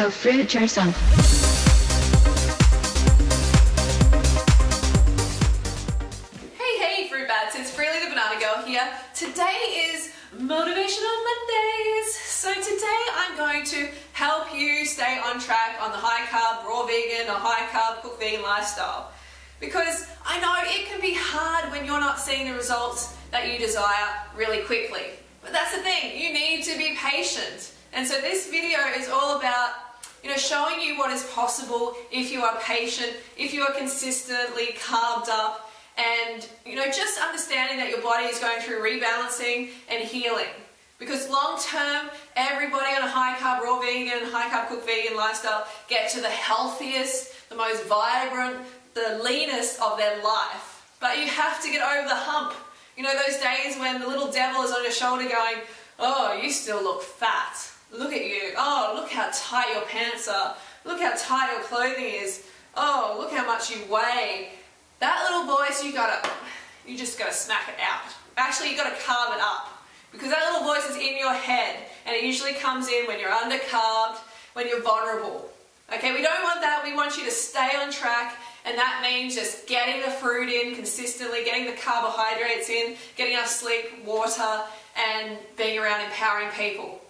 Go fruit yourself. Hey, hey, Fruit Bats, it's Freelee the Banana Girl here. Today is Motivation on Mondays. So today I'm going to help you stay on track on the high carb, raw vegan or high carb, cook vegan lifestyle. Because I know it can be hard when you're not seeing the results that you desire really quickly. But that's the thing, you need to be patient. And so this video is all about you know, showing you what is possible if you are patient, if you are consistently carbed up, and you know, just understanding that your body is going through rebalancing and healing. Because long term, everybody on a high carb raw vegan, high carb cooked vegan lifestyle get to the healthiest, the most vibrant, the leanest of their life. But you have to get over the hump. You know, those days when the little devil is on your shoulder going, oh, you still look fat. Look at you. Oh, look how tight your pants are. Look how tight your clothing is. Oh, look how much you weigh. That little voice, you gotta, you just gotta smack it out. Actually, you gotta carb it up. Because that little voice is in your head, and it usually comes in when you're undercarbed, when you're vulnerable. Okay, we don't want that. We want you to stay on track, and that means just getting the fruit in consistently, getting the carbohydrates in, getting enough sleep, water, and being around empowering people.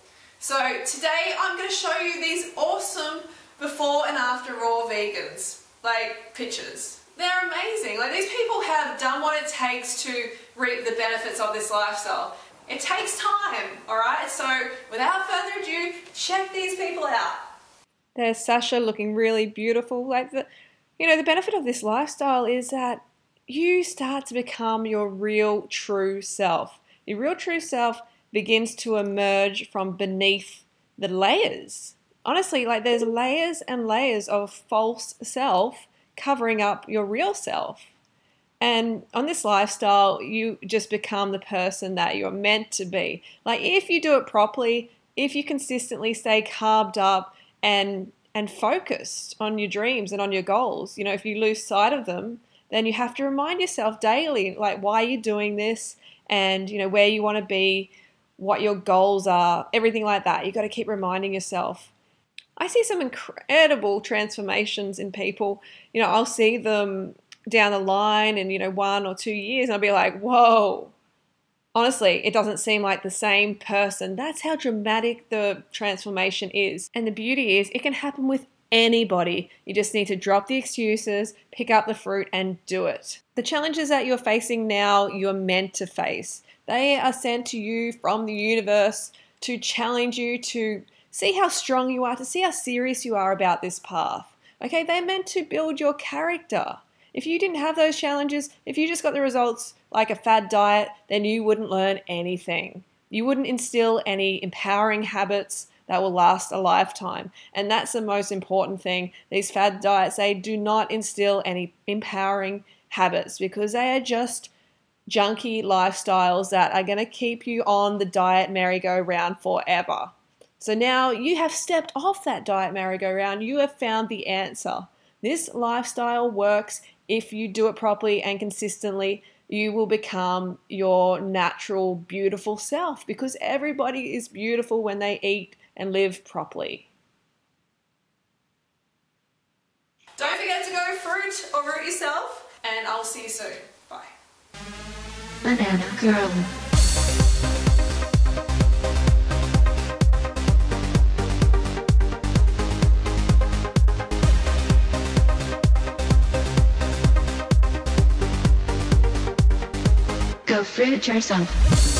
So today I'm going to show you these awesome before and after raw vegans, like pictures. They're amazing. Like these people have done what it takes to reap the benefits of this lifestyle. It takes time, alright? So without further ado, check these people out. There's Sasha looking really beautiful. Like the you know, the benefit of this lifestyle is that you start to become your real true self. Your real true self begins to emerge from beneath the layers. Honestly, like there's layers and layers of false self covering up your real self. And on this lifestyle, you just become the person that you're meant to be. Like if you do it properly, if you consistently stay carbed up and and focused on your dreams and on your goals, you know, if you lose sight of them, then you have to remind yourself daily like why you're doing this and you know where you want to be what your goals are, everything like that. You've got to keep reminding yourself. I see some incredible transformations in people. You know, I'll see them down the line in, you know, one or two years, and I'll be like, whoa. Honestly, it doesn't seem like the same person. That's how dramatic the transformation is. And the beauty is, it can happen with anybody. You just need to drop the excuses, pick up the fruit, and do it. The challenges that you're facing now, you're meant to face. They are sent to you from the universe to challenge you, to see how strong you are, to see how serious you are about this path. Okay, they're meant to build your character. If you didn't have those challenges, if you just got the results like a fad diet, then you wouldn't learn anything. You wouldn't instill any empowering habits that will last a lifetime. And that's the most important thing. These fad diets, they do not instill any empowering habits because they are just junky lifestyles that are going to keep you on the diet merry-go-round forever. So now you have stepped off that diet merry-go-round, you have found the answer. This lifestyle works if you do it properly and consistently. You will become your natural, beautiful self because everybody is beautiful when they eat and live properly. Don't forget to go fruit or root yourself, and I'll see you soon. Bye. Banana Girl. Fruit yourself.